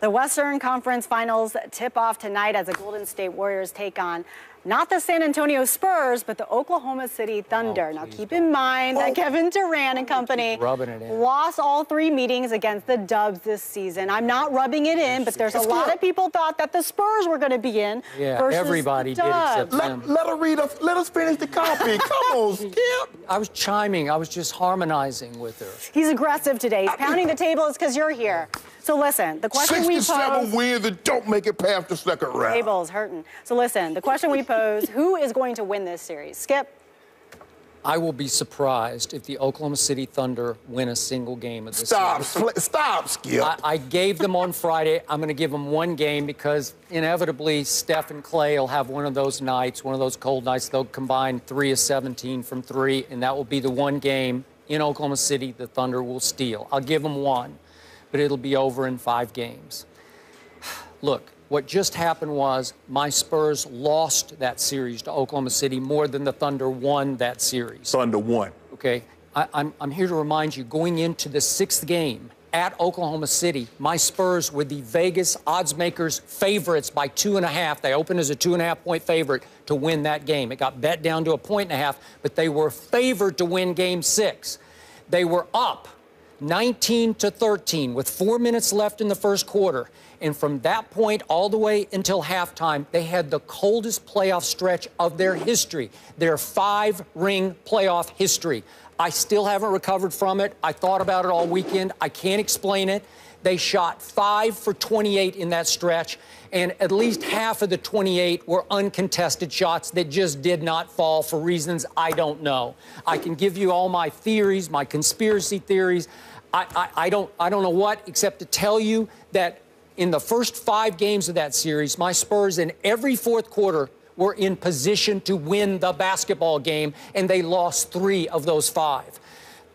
The Western Conference Finals tip off tonight as the Golden State Warriors take on not the San Antonio Spurs, but the Oklahoma City Thunder. Oh, now, keep in mind that oh. Kevin Durant and company lost all three meetings against the Dubs this season. I'm not rubbing it in, but there's a lot of people thought that the Spurs were going to be in. Yeah, versus everybody the did Dubs. except Let, them. let her read us. Let us finish the copy. Come on, Skip. I was chiming. I was just harmonizing with her. He's aggressive today. He's pounding the table. It's because you're here. So listen, the question we pose. 67 wins and don't make it past the second round. Table is hurting. So listen, the question we pose: Who is going to win this series? Skip. I will be surprised if the Oklahoma City Thunder win a single game of this Stop. series. Sl- Stop, Skip. I, I gave them on Friday. I'm going to give them one game because inevitably Steph and Klay will have one of those nights, one of those cold nights. They'll combine three of 17 from three, and that will be the one game in Oklahoma City the Thunder will steal. I'll give them one, but it'll be over in five games. Look, what just happened was my Spurs lost that series to Oklahoma City more than the Thunder won that series. Thunder won. Okay, I, I'm, I'm here to remind you going into the sixth game at Oklahoma City, my Spurs were the Vegas odds makers favorites by two and a half. They opened as a two and a half point favorite to win that game. It got bet down to a point and a half, but they were favored to win game six. They were up 19 to 13 with four minutes left in the first quarter. And from that point all the way until halftime, they had the coldest playoff stretch of their history, their five ring playoff history. I still haven't recovered from it. I thought about it all weekend. I can't explain it. They shot five for 28 in that stretch, and at least half of the 28 were uncontested shots that just did not fall for reasons I don't know. I can give you all my theories, my conspiracy theories. I, I, I don't, I don't know what, except to tell you that in the first five games of that series, my Spurs in every fourth quarter were in position to win the basketball game, and they lost three of those five.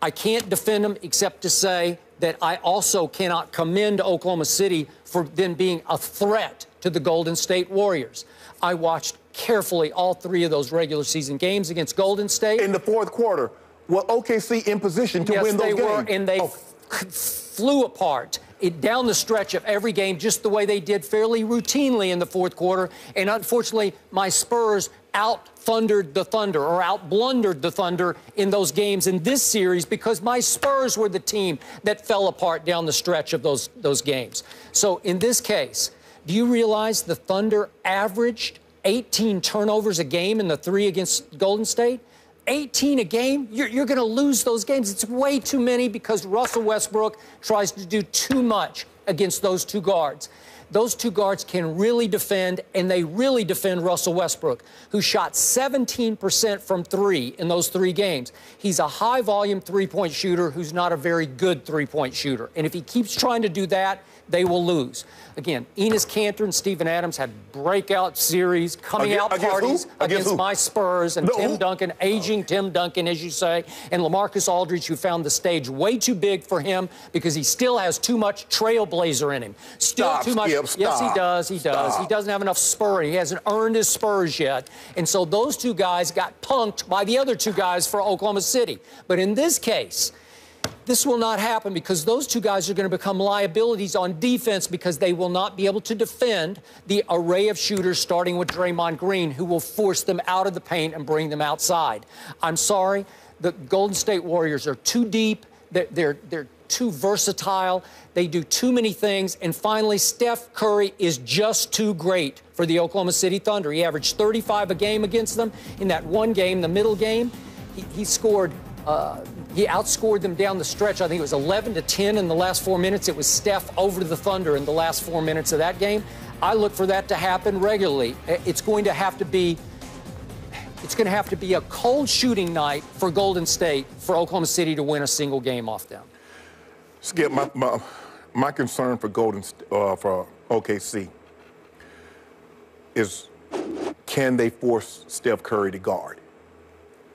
I can't defend them except to say that I also cannot commend Oklahoma City for then being a threat to the Golden State Warriors. I watched carefully all three of those regular season games against Golden State. In the fourth quarter, well, OKC in position to yes, win those they games. were, and they Oh, flew apart it, down the stretch of every game, just the way they did fairly routinely in the fourth quarter. And unfortunately, my Spurs out thundered the Thunder or out blundered the Thunder in those games in this series because my Spurs were the team that fell apart down the stretch of those, those games. So in this case, do you realize the Thunder averaged 18 turnovers a game in the three against Golden State? 18 a game, you're, you're going to lose those games. It's way too many because Russell Westbrook tries to do too much against those two guards. Those two guards can really defend, and they really defend Russell Westbrook, who shot 17% from three in those three games. He's a high volume three point shooter who's not a very good three point shooter. And if he keeps trying to do that, they will lose. Again, Enes Kanter and Steven Adams had breakout series, coming Against- out parties Against against my Spurs and No, Tim who? Duncan, aging oh. Tim Duncan, as you say, and LaMarcus Aldridge, who found the stage way too big for him because he still has too much trailblazer in him. Still Stop, too much. Skip, yes, he does. He does. Stop. He doesn't have enough spur. He hasn't earned his spurs yet. And so those two guys got punked by the other two guys for Oklahoma City. But in this case, this will not happen because those two guys are going to become liabilities on defense because they will not be able to defend the array of shooters starting with Draymond Green who will force them out of the paint and bring them outside. I'm sorry, the Golden State Warriors are too deep. They're, they're, they're too versatile. They do too many things. And finally, Steph Curry is just too great for the Oklahoma City Thunder. He averaged 35 a game against them in that one game, the middle game. He, he scored uh, he outscored them down the stretch. I think it was 11 to 10 in the last four minutes. It was Steph over the Thunder in the last four minutes of that game. I look for that to happen regularly. It's going to have to be. It's going to have to be a cold shooting night for Golden State for Oklahoma City to win a single game off them. Skip, my, my, my concern for Golden, uh, for OKC is can they force Steph Curry to guard?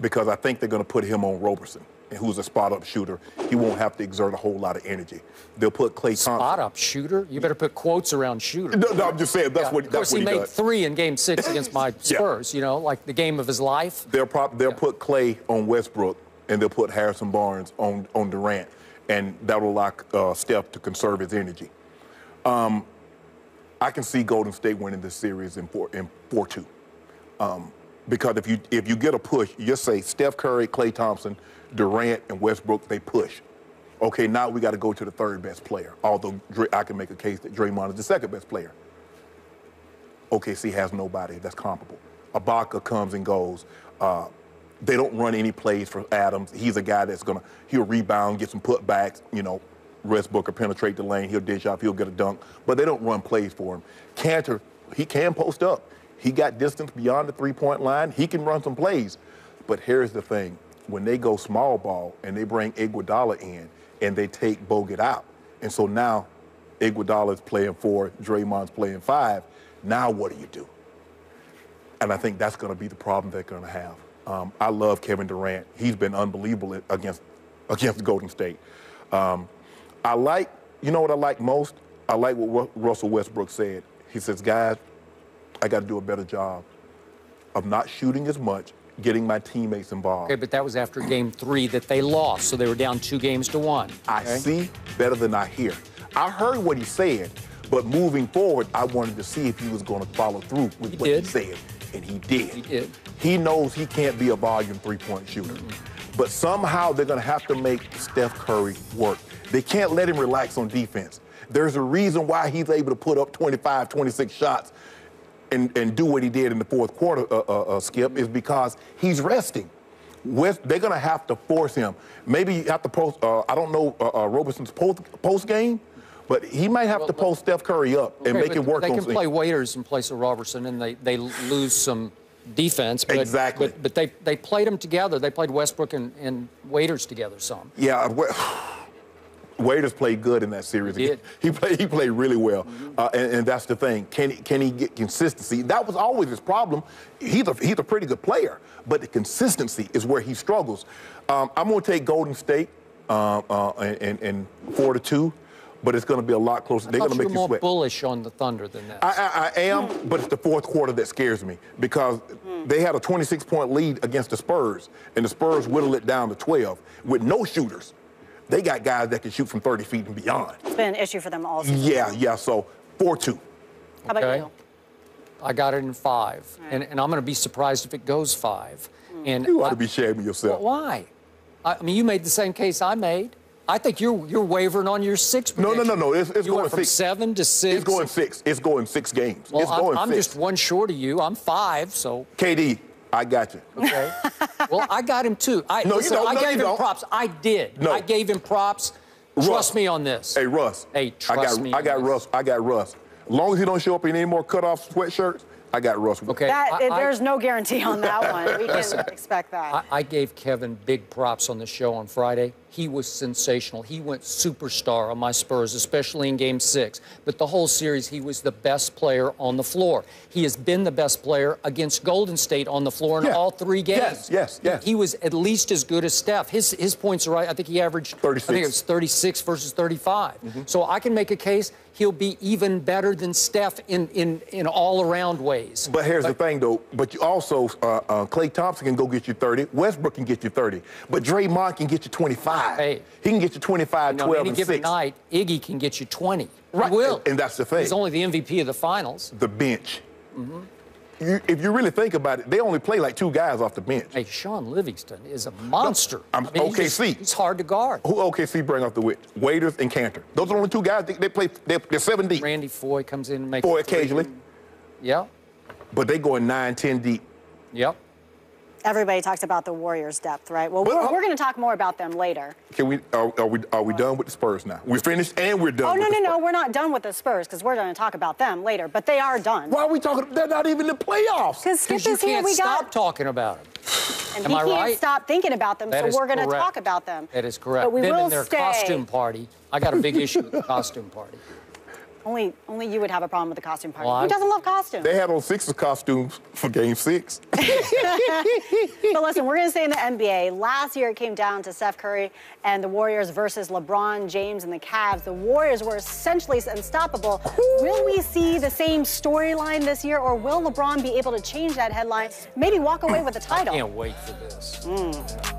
Because I think they're going to put him on Roberson, who's a spot up shooter. He won't have to exert a whole lot of energy. They'll put Klay Thompson. Spot up shooter. You better put quotes around shooter. No, no, I'm just saying that's Yeah, what of that's course, what he he, made does. three in Game Six against my Spurs. You know, like the game of his life. They'll prop, they'll put Clay on Westbrook, and they'll put Harrison Barnes on on Durant, and that'll lock uh, Steph to conserve his energy. Um, I can see Golden State winning this series in four in four two. Um, because if you if you get a push, you just say Steph Curry, Klay Thompson, Durant, and Westbrook, they push. Okay, now we got to go to the third best player. Although I can make a case that Draymond is the second best player. OKC has nobody that's comparable. Ibaka comes and goes. Uh, they don't run any plays for Adams. He's a guy that's gonna he'll rebound, get some putbacks, you know, Westbrook will penetrate the lane, he'll dish off, he'll get a dunk, but they don't run plays for him. Kanter, he can post up. He got distance beyond the three-point line. He can run some plays. But here's the thing. When they go small ball and they bring Iguodala in and they take Bogut out, and so now Iguodala is playing four, Draymond's playing five, now what do you do? And I think that's going to be the problem they're going to have. Um, I love Kevin Durant. He's been unbelievable against against Golden State. Um, I like, you know what I like most? I like what Russell Westbrook said. He says, guys, I got to do a better job of not shooting as much, getting my teammates involved. Okay, but that was after game three that they lost, so they were down two games to one. Okay? I see better than I hear. I heard what he said, but moving forward, I wanted to see if he was going to follow through with he what did. he said. And he did. He did. He knows he can't be a volume three-point shooter. Mm-hmm. But somehow they're going to have to make Steph Curry work. They can't let him relax on defense. There's a reason why he's able to put up 25, 26 shots and, and do what he did in the fourth quarter, uh, uh, uh, Skip, is because he's resting. They're going to have to force him. Maybe you have to post, uh, I don't know uh, uh, Roberson's post, post game, but he might have well, to post Steph Curry up and make it work. They can play Waiters in place of Roberson, and they, they lose some defense. But, exactly. But, but they, they played them together. They played Westbrook and, and Waiters together some. Yeah. Well, Waiters played good in that series. He did. He played. He played really well, mm-hmm. uh, and, and, that's the thing. Can he, can he get consistency? That was always his problem. He's a he's a pretty good player, but the consistency is where he struggles. Um, I'm going to take Golden State uh, uh, and, and four to two but it's going to be a lot closer. I They're going to make you more sweat. bullish on the Thunder than that. I, I, I am, mm. but it's the fourth quarter that scares me because mm. they had a 26-point lead against the Spurs, and the Spurs whittled it down to 12 with no shooters they got guys that can shoot from 30 feet and beyond. It's been an issue for them all season. Yeah, yeah. So 4 2. How about okay. you? I got it in five. Right. And, and I'm going to be surprised if it goes five. Mm. And you ought I, to be shaming yourself. Well, why? I, mean, you made the same case I made. I think you're you're wavering on your six. Prediction. No, no, no, no. It's, it's you going went from six. seven to six. It's going six. It's going six games. Well, it's I'm, I'm just one short of you. I'm five, so. KD, I got you. Okay. well, I got him too. I, no, listen, you don't. I no, gave you him don't. props. I did. No. I gave him props. Russ. Trust me on this. Hey, Russ. Hey, trust I got, me. I got Russ. I got Russ. As long as he don't show up in any more cutoff sweatshirts, I got Russ. Okay. That, I, there's I, no guarantee on that one. We can expect that. I, I gave Kevin big props on the show on Friday. He was sensational. He went superstar on my Spurs, especially in game six. But the whole series, he was the best player on the floor. He has been the best player against Golden State on the floor in yeah. all three games. Yes, yes, yes. He, he, was at least as good as Steph. His his points are right. I think he averaged 36. I think it was 36 versus 35. Mm-hmm. So I can make a case he'll be even better than Steph in in, in all around ways. But here's but, the thing, though. But you also, uh, uh, Klay Thompson can go get you 30. Westbrook can get you 30. But Draymond can get you 25 25. Hey, he can get you 25, you know, 12, any and given 6. night, Iggy can get you 20. Right. He will. And, and, that's the thing. He's only the MVP of the finals. The bench. Mm-hmm. You, if you really think about it, they only play like two guys off the bench. Hey, Shaun Livingston is a monster. No, I mean, OKC. He's, he's, hard to guard. Who OKC bring off the wit? Waiters and Kanter. Those are the only two guys. They, they play. They're, they're seven deep. Randy Foye comes in and makes. Foye occasionally. Yeah. But they go in nine, ten deep. Yep. Everybody talks about the Warriors' depth, right? Well, well we're, going to talk more about them later. Can we? Are, are we? Are we done with the Spurs now? We're finished and we're done. Oh no, no, no! We're not done with the Spurs because we're going to talk about them later. But they are done. Why are we talking? They're not even in the playoffs. Because Skip is here. We stop got talking about them. And Am he I can't right? stop thinking about them, that so we're going to talk about them. That is correct. But we Them will and their stay. costume party. I got a big issue with the costume party. Only, only you would have a problem with the costume party. Well, Who doesn't love costumes? They had on Sixers costumes for Game Six. but listen, we're going to stay in the NBA. Last year, it came down to Steph Curry and the Warriors versus LeBron James and the Cavs. The Warriors were essentially unstoppable. Will we see the same storyline this year, or will LeBron be able to change that headline, maybe walk away with the title? I can't wait for this. Mm.